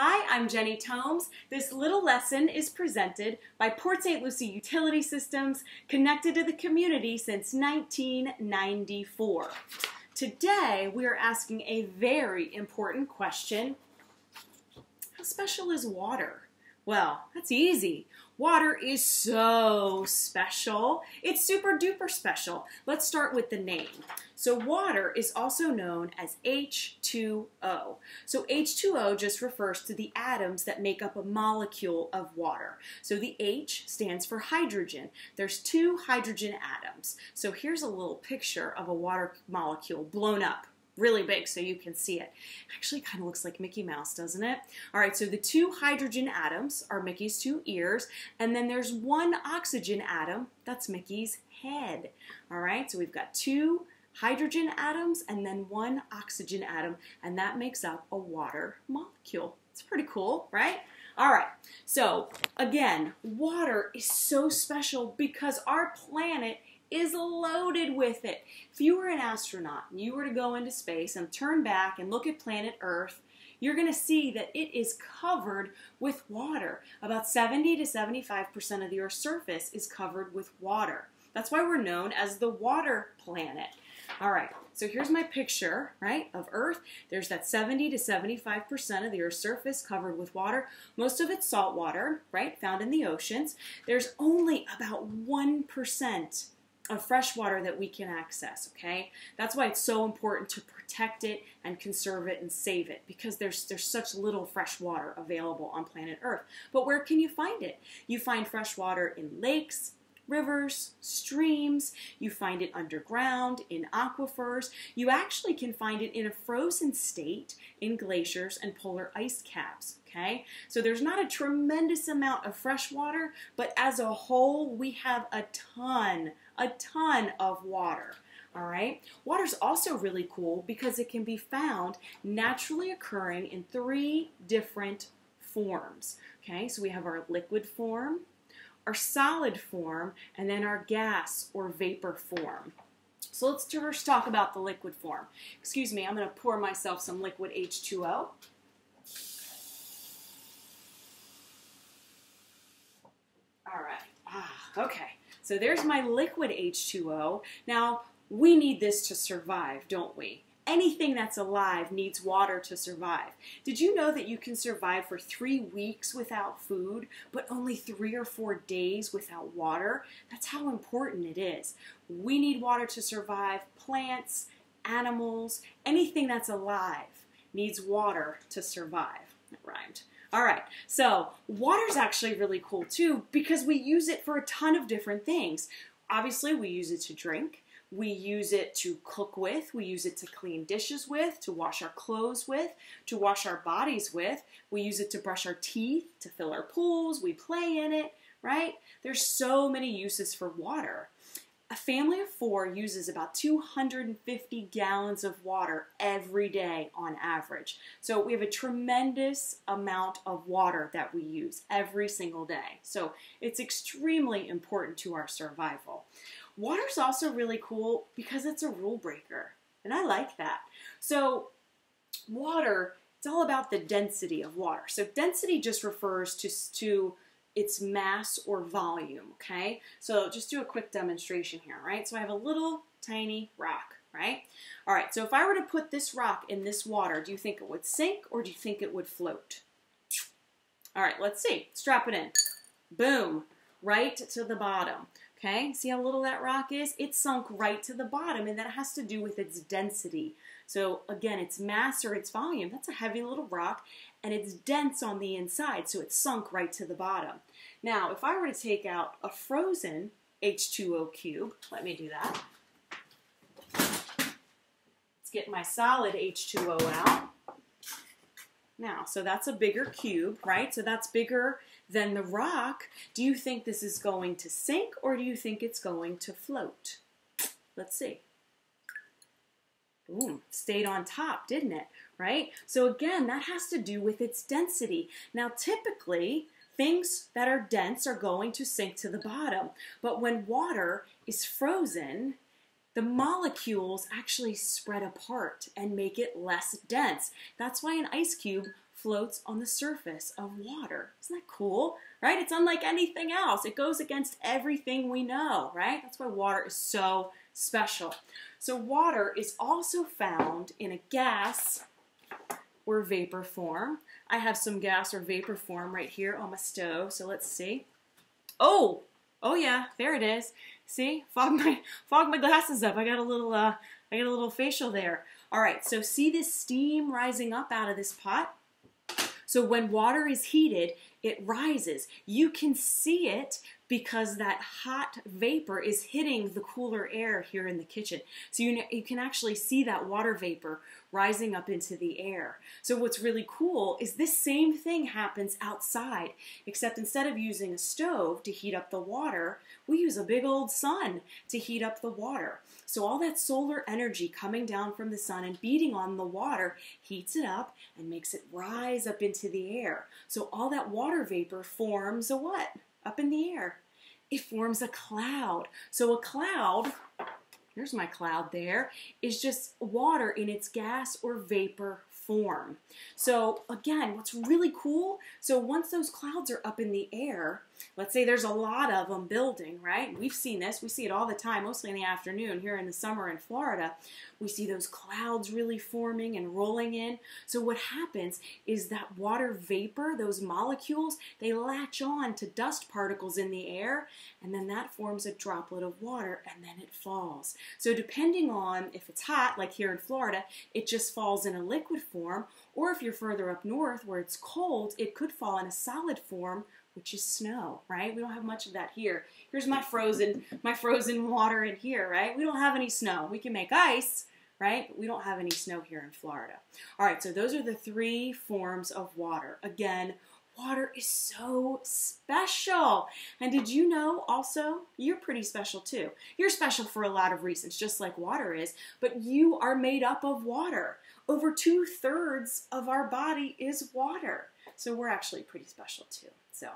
Hi, I'm Jenny Tomes. This little lesson is presented by Port St. Lucie Utility Systems, connected to the community since 1994. Today, we are asking a very important question. How special is water? Well, that's easy. Water is so special. It's super duper special. Let's start with the name. So water is also known as H2O. So H2O just refers to the atoms that make up a molecule of water. So the H stands for hydrogen. There's two hydrogen atoms. So here's a little picture of a water molecule blown up really big so you can see it. Actually kind of looks like Mickey Mouse, doesn't it? All right, so the two hydrogen atoms are Mickey's two ears, and then there's one oxygen atom, that's Mickey's head. All right, so we've got two hydrogen atoms and then one oxygen atom, and that makes up a water molecule. It's pretty cool, right? All right, so again, water is so special because our planet is loaded with it. If you were an astronaut and you were to go into space and turn back and look at planet Earth, you're going to see that it is covered with water. About 70 to 75% of the Earth's surface is covered with water. That's why we're known as the water planet. All right, so here's my picture, right, of Earth. There's that 70 to 75% of the Earth's surface covered with water. Most of it's salt water, right, found in the oceans. There's only about 1% of fresh water that we can access, okay? That's why it's so important to protect it and conserve it and save it because there's there's such little fresh water available on planet Earth. But where can you find it? You find fresh water in lakes, rivers, streams, you find it underground, in aquifers. You actually can find it in a frozen state in glaciers and polar ice caps. Okay, so there's not a tremendous amount of fresh water, but as a whole, we have a ton, a ton of water. All right. Water is also really cool because it can be found naturally occurring in three different forms. Okay, so we have our liquid form, our solid form, and then our gas or vapor form. So let's first talk about the liquid form. Excuse me, I'm going to pour myself some liquid H2O. All right. Ah, okay. So there's my liquid H2O. Now, we need this to survive, don't we? anything that's alive needs water to survive. Did you know that you can survive for three weeks without food, but only three or four days without water? That's how important it is. We need water to survive. Plants, animals, anything that's alive needs water to survive. That rhymed. All right, so water's actually really cool too because we use it for a ton of different things. Obviously, we use it to drink. We use it to cook with, we use it to clean dishes with, to wash our clothes with, to wash our bodies with. We use it to brush our teeth, to fill our pools, we play in it, right? There's so many uses for water. A family of four uses about 250 gallons of water every day on average. So we have a tremendous amount of water that we use every single day. So it's extremely important to our survival. Water's also really cool because it's a rule breaker, and I like that. So, water, it's all about the density of water. So, density just refers to, to its mass or volume, okay? So, just do a quick demonstration here, right? So, I have a little tiny rock, right? All right, so if I were to put this rock in this water, do you think it would sink or do you think it would float? All right, let's see. Strap it in. Boom, right to the bottom. Okay, see how little that rock is? It sunk right to the bottom, and that has to do with its density. So again, its mass or its volume, that's a heavy little rock, and it's dense on the inside, so it's sunk right to the bottom. Now, if I were to take out a frozen H2O cube, let me do that. Let's get my solid H2O out. Now, so that's a bigger cube, right? So that's bigger than the rock, do you think this is going to sink or do you think it's going to float? Let's see. Stayed on top, didn't it? Right? So again, that has to do with its density. Now, typically, things that are dense are going to sink to the bottom. But when water is frozen, the molecules actually spread apart and make it less dense. That's why an ice cube floats on the surface of water. Isn't that cool? Right? It's unlike anything else. It goes against everything we know, right? That's why water is so special. So water is also found in a gas or vapor form. I have some gas or vapor form right here on my stove, so let's see. Oh, oh yeah, there it is. See, fog my fog my glasses up. I got a little uh, I got a little facial there. All right, so see this steam rising up out of this pot? So when water is heated, it rises. You can see it because that hot vapor is hitting the cooler air here in the kitchen. So you, you can actually see that water vapor rising up into the air. So what's really cool is this same thing happens outside, except instead of using a stove to heat up the water, we use a big old sun to heat up the water. So all that solar energy coming down from the sun and beating on the water heats it up and makes it rise up into the air. So all that water vapor forms a what? Up in the air. It forms a cloud. So a cloud here's my cloud there, is just water in its gas or vapor form. So again, what's really cool, so once those clouds are up in the air, let's say there's a lot of them building, right? We've seen this, we see it all the time, mostly in the afternoon here in the summer in Florida. We see those clouds really forming and rolling in. So what happens is that water vapor, those molecules, they latch on to dust particles in the air, and then that forms a droplet of water, and then it falls. So depending on if it's hot, like here in Florida, it just falls in a liquid form or if you're further up north where it's cold, it could fall in a solid form, which is snow, right? We don't have much of that here. Here's my frozen, my frozen water in here, right? We don't have any snow. We can make ice, right? We don't have any snow here in Florida. All right, so those are the three forms of water. Again, water is so special. And did you know also, you're pretty special too. You're special for a lot of reasons, just like water is, but you are made up of water. Over two thirds of our body is water. So we're actually pretty special too. So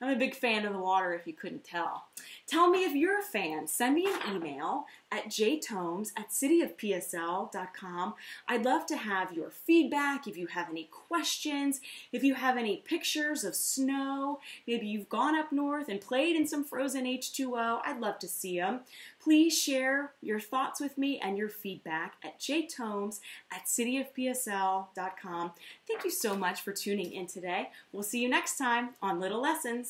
I'm a big fan of the water if you couldn't tell. Tell me if you're a fan. Send me an email at jtomes at cityofpsl.com. I'd love to have your feedback if you have any questions, if you have any pictures of snow, maybe you've gone up north and played in some frozen H2O. I'd love to see them. Please share your thoughts with me and your feedback at jtomes at cityofpsl.com. Thank you so much for tuning in today. We'll see you next time on Little Lessons.